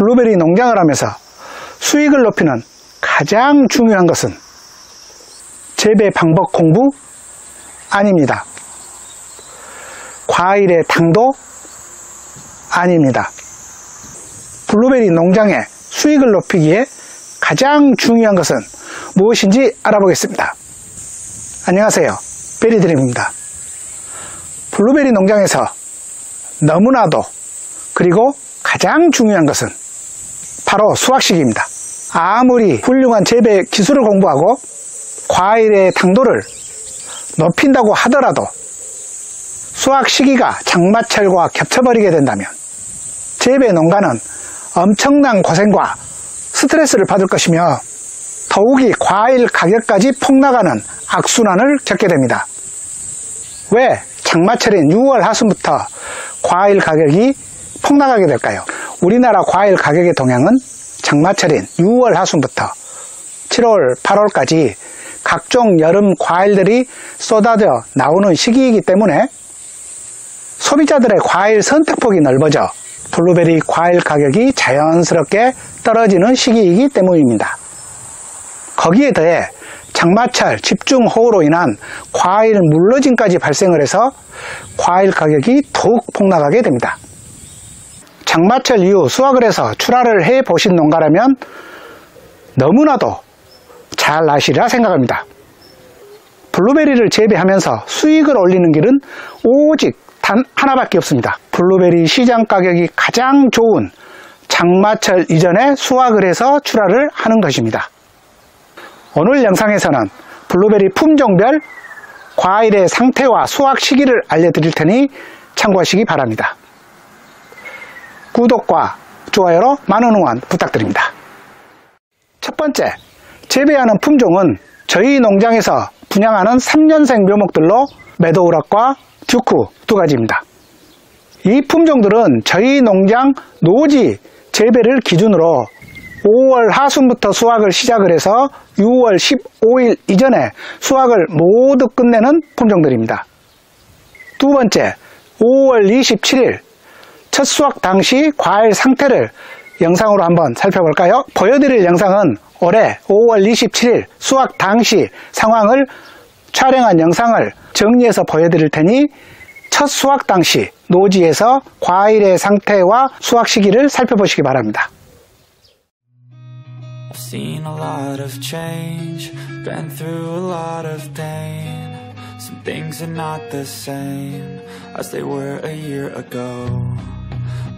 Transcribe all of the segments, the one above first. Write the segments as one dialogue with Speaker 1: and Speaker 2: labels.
Speaker 1: 블루베리 농장을 하면서 수익을 높이는 가장 중요한 것은 재배 방법 공부 아닙니다. 과일의 당도 아닙니다. 블루베리 농장의 수익을 높이기에 가장 중요한 것은 무엇인지 알아보겠습니다. 안녕하세요. 베리드림입니다. 블루베리 농장에서 너무나도 그리고 가장 중요한 것은 바로 수확식입니다. 아무리 훌륭한 재배 기술을 공부하고 과일의 당도를 높인다고 하더라도 수확 시기가 장마철과 겹쳐버리게 된다면 재배 농가는 엄청난 고생과 스트레스를 받을 것이며 더욱이 과일 가격까지 폭락하는 악순환을 겪게 됩니다. 왜 장마철인 6월 하순부터 과일 가격이 폭락하게 될까요? 우리나라 과일 가격의 동향은 장마철인 6월 하순부터 7월, 8월까지 각종 여름 과일들이 쏟아져 나오는 시기이기 때문에 소비자들의 과일 선택폭이 넓어져 블루베리 과일 가격이 자연스럽게 떨어지는 시기이기 때문입니다. 거기에 더해 장마철 집중호우로 인한 과일 물러짐까지 발생을 해서 과일 가격이 더욱 폭락하게 됩니다. 장마철 이후 수확을 해서 출하를 해 보신 농가라면 너무나도 잘 아시리라 생각합니다. 블루베리를 재배하면서 수익을 올리는 길은 오직 단 하나밖에 없습니다. 블루베리 시장 가격이 가장 좋은 장마철 이전에 수확을 해서 출하를 하는 것입니다. 오늘 영상에서는 블루베리 품종별 과일의 상태와 수확 시기를 알려드릴 테니 참고하시기 바랍니다. 구독과 좋아요로 많은 응원 부탁드립니다. 첫 번째, 재배하는 품종은 저희 농장에서 분양하는 3년생 묘목들로 메도우락과 듀크 두 가지입니다. 이 품종들은 저희 농장 노지 재배를 기준으로 5월 하순부터 수확을 시작을 해서 6월 15일 이전에 수확을 모두 끝내는 품종들입니다. 두 번째, 5월 27일 첫 수확 당시 과일 상태를 영상으로 한번 살펴볼까요? 보여드릴 영상은 올해 5월 27일 수확 당시 상황을 촬영한 영상을 정리해서 보여드릴 테니 첫 수확 당시 노지에서 과일의 상태와 수확 시기를 살펴보시기 바랍니다.
Speaker 2: I've seen a lot of change, been through a lot of pain. Some things are not the same as they were a year ago.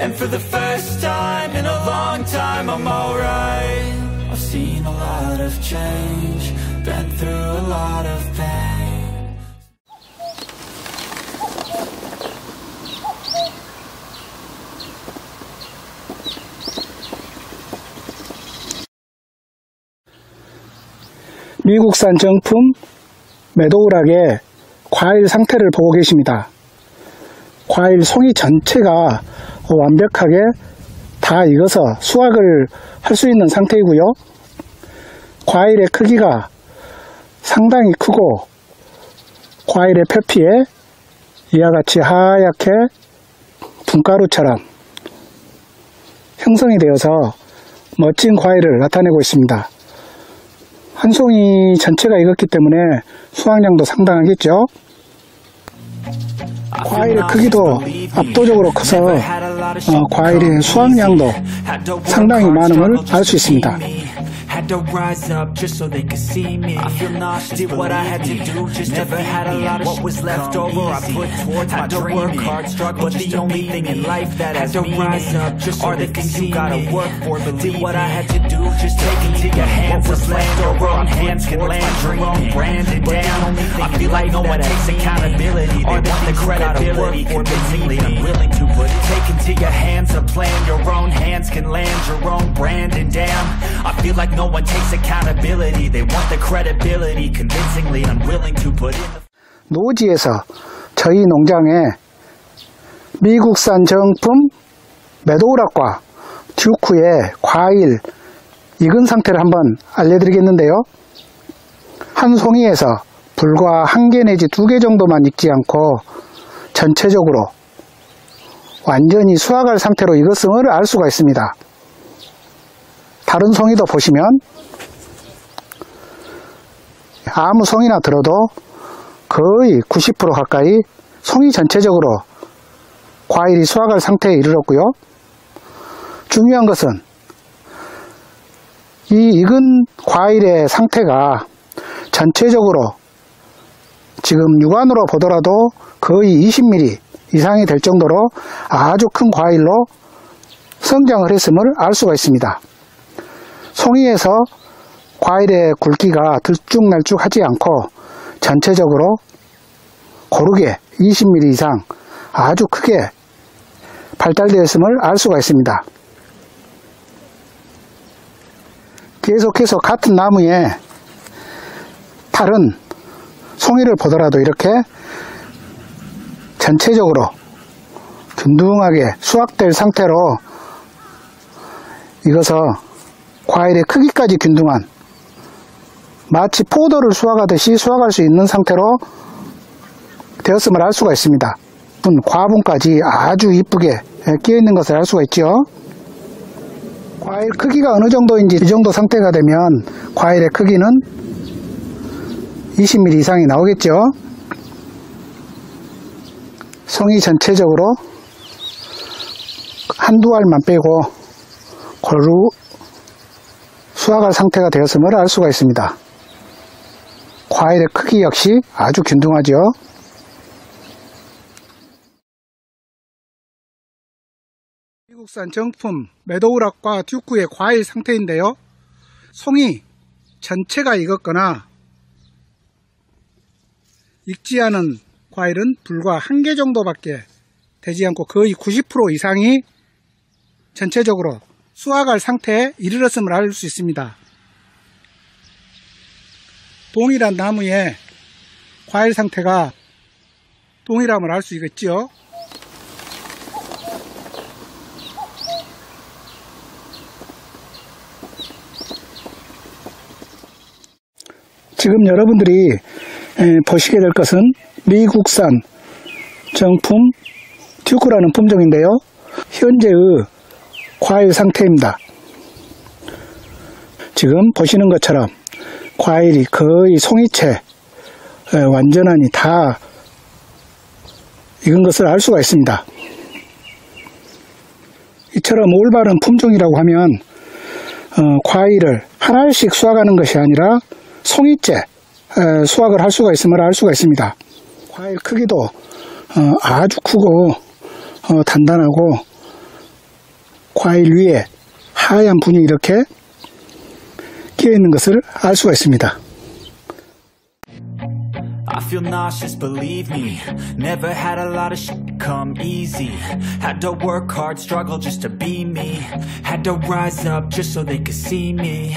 Speaker 2: And for the first time in a long time, I'm alright. I've seen a lot of change, been through a lot of pain.
Speaker 1: 미국산 정품 메도우락의 과일 상태를 보고 계십니다. 과일 송이 전체가 완벽하게 다 익어서 수확을 할 수 있는 상태이고요. 과일의 크기가 상당히 크고 과일의 표피에 이와 같이 하얗게 분가루처럼 형성이 되어서 멋진 과일을 나타내고 있습니다. 한 송이 전체가 익었기 때문에 수확량도 상당하겠죠. 과일의 크기도 압도적으로 커서 어, 과일의 수확량도 상당히 많음을 알 수 있습니다.
Speaker 2: Had to rise up just so they could see me. I feel nauseous, did what I had to do. Just never had a lot of what was left over. I put towards had my to work hard, struggle. But the only thing in life that has to rise up just so are the things you gotta work for. But did what I had to do. Just take into your hands what was left over. Our hands can land your own brand and down. I feel like no one takes accountability. They want the credibility, convincingly unwilling to put it. Take into your hands a plan. Your own hands can land your own brand and down. I feel like no one takes accountability. They want the credibility, convincingly unwilling to put in the
Speaker 1: 노지에서 저희 농장에 미국산 정품 메도우락과 듀크의 과일 익은 상태를 한번 알려드리겠는데요. 한 송이에서 불과 한 개 내지 두 개 정도만 익지 않고 전체적으로 완전히 수확할 상태로 익었음을 알 수가 있습니다. 다른 송이도 보시면 아무 송이나 들어도 거의 90% 가까이 송이 전체적으로 과일이 수확할 상태에 이르렀고요. 중요한 것은 이 익은 과일의 상태가 전체적으로 지금 육안으로 보더라도 거의 20mm 이상이 될 정도로 아주 큰 과일로 성장을 했음을 알 수가 있습니다. 송이에서 과일의 굵기가 들쭉날쭉 하지 않고 전체적으로 고르게 20mm 이상 아주 크게 발달되었음을 알 수가 있습니다. 계속해서 같은 나무에 다른 송이를 보더라도 이렇게 전체적으로 균등하게 수확될 상태로 익어서 과일의 크기까지 균등한 마치 포도를 수확하듯이 수확할 수 있는 상태로 되었음을 알 수가 있습니다. 분, 과분까지 아주 이쁘게 끼어 있는 것을 알 수가 있죠. 과일 크기가 어느 정도인지 이 정도 상태가 되면 과일의 크기는 20mm 이상이 나오겠죠. 송이 전체적으로 한두 알만 빼고 고루 수확할 상태가 되었음을 알 수가 있습니다. 과일의 크기 역시 아주 균등하죠. 미국산 정품 메도우락과 듀크의 과일 상태인데요. 송이 전체가 익었거나 익지 않은 과일은 불과 한 개 정도밖에 되지 않고 거의 90% 이상이 전체적으로 수확할 상태에 이르렀음을 알 수 있습니다. 동일한 나무의 과일 상태가 동일함을 알 수 있겠지요. 지금 여러분들이 보시게 될 것은 미국산 정품 듀크라는 품종인데요. 현재의 과일 상태입니다. 지금 보시는 것처럼 과일이 거의 송이채 완전하니 다 익은 것을 알 수가 있습니다. 이처럼 올바른 품종이라고 하면 어, 과일을 하나씩 수확하는 것이 아니라 송이째 수확을 할 수가 있음을 알 수가 있습니다. 과일 크기도 어, 아주 크고 어, 단단하고 과일 위에 하얀 분이 이렇게 끼어 있는 것을 알 수가 있습니다.
Speaker 2: I feel nauseous, believe me. Never had a lot of shit come easy. Had to work hard, struggle just to be me. Had to rise up just so they could see me.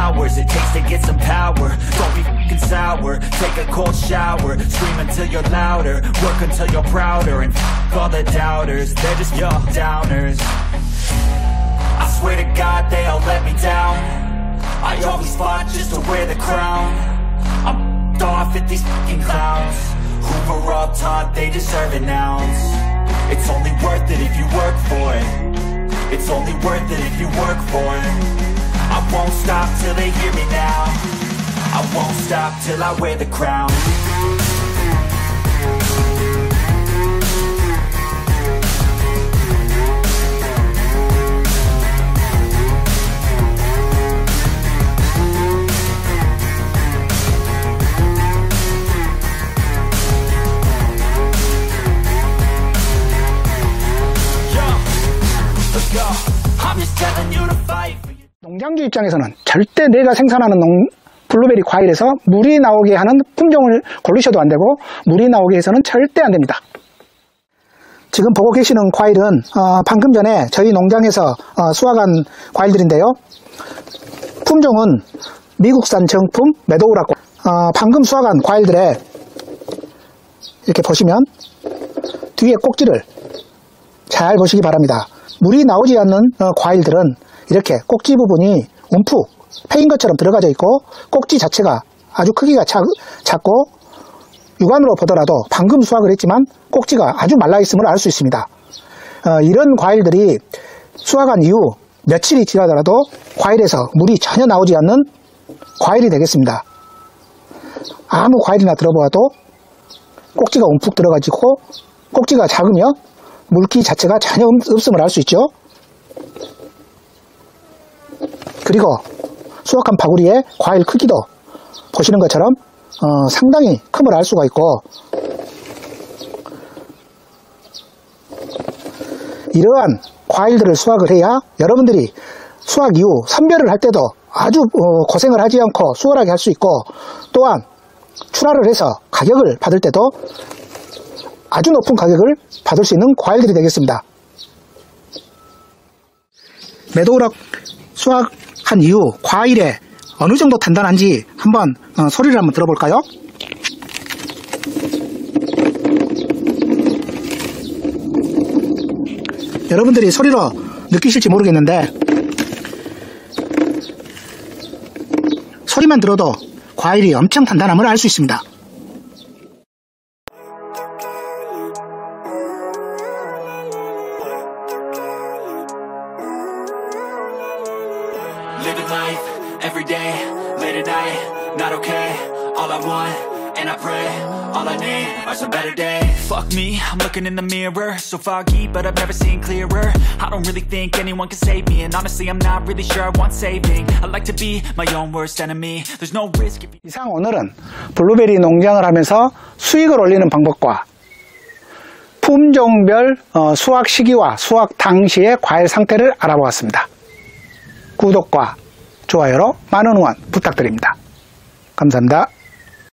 Speaker 2: hours It takes to get some power. Don't be f***ing sour. Take a cold shower. Scream until you're louder. Work until you're prouder. And f*** all the doubters. They're just your downers. I swear to God they all let me down. I always fought just to wear the crown. I'm off at these fucking clowns. Who were all taught they deserve an ounce. It's only worth it if you work for it. It's only worth it if you work for it I won't stop till they hear me now. I won't stop till I wear the crown
Speaker 1: 농장주 입장에서는 절대 내가 생산하는 농, 블루베리 과일에서 물이 나오게 하는 품종을 고르셔도 안 되고 물이 나오게 해서는 절대 안 됩니다. 지금 보고 계시는 과일은 어, 방금 전에 저희 농장에서 어, 수확한 과일들인데요. 품종은 미국산 정품 메도우라 어, 방금 수확한 과일들에 이렇게 보시면 뒤에 꼭지를 잘 보시기 바랍니다. 물이 나오지 않는 어, 과일들은 이렇게 꼭지 부분이 움푹 패인 것처럼 들어가져 있고 꼭지 자체가 아주 크기가 작, 작고 육안으로 보더라도 방금 수확을 했지만 꼭지가 아주 말라 있음을 알 수 있습니다. 어, 이런 과일들이 수확한 이후 며칠이 지나더라도 과일에서 물이 전혀 나오지 않는 과일이 되겠습니다. 아무 과일이나 들어보아도 꼭지가 움푹 들어가지고 꼭지가 작으며 물기 자체가 전혀 없- 없음을 알 수 있죠. 그리고 수확한 바구리의 과일 크기도 보시는 것처럼 어, 상당히 큼을 알 수가 있고 이러한 과일들을 수확을 해야 여러분들이 수확 이후 선별을 할 때도 아주 어, 고생을 하지 않고 수월하게 할 수 있고 또한 출하를 해서 가격을 받을 때도 아주 높은 가격을 받을 수 있는 과일들이 되겠습니다. 매도락 수확 한 이후 과일에 어느 정도 단단한지 한번 어, 소리를 한번 들어볼까요? 여러분들이 소리로 느끼실지 모르겠는데 소리만 들어도 과일이 엄청 단단함을 알 수 있습니다.
Speaker 2: Looking in the mirror, so foggy, but I've never seen clearer. I don't really think anyone can save me, and honestly, I'm not really sure I want saving. I like to be my own worst enemy. There's no risk if
Speaker 1: 이상 오늘은 블루베리 농장을 하면서 수익을 올리는 방법과 품종별 어, 수확 시기와 수확 당시의 과일 상태를 알아보았습니다. 구독과 좋아요로 많은 응원 부탁드립니다. 감사합니다.